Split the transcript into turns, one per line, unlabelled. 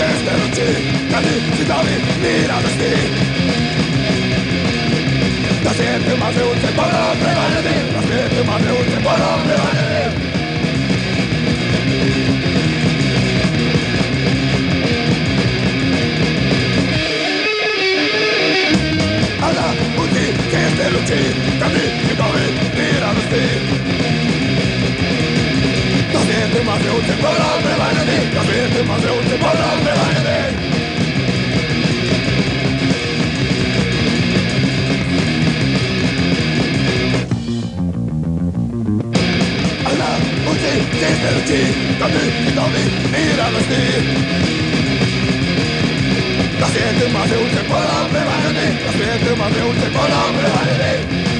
despeluci Każdy czytamy mi radości Na świętym marzyłce porą prywatny Na świętym marzyłce porą prywatny Ana uczy, kiedy ludzi Każdy czytamy mi radości siente más de un segundo prevalente, la siente más de un segundo prevalente. Alla uti, sister uti, dammi, dammi, miravasti. La siente más de un segundo prevalente, la siente más de un segundo prevalente.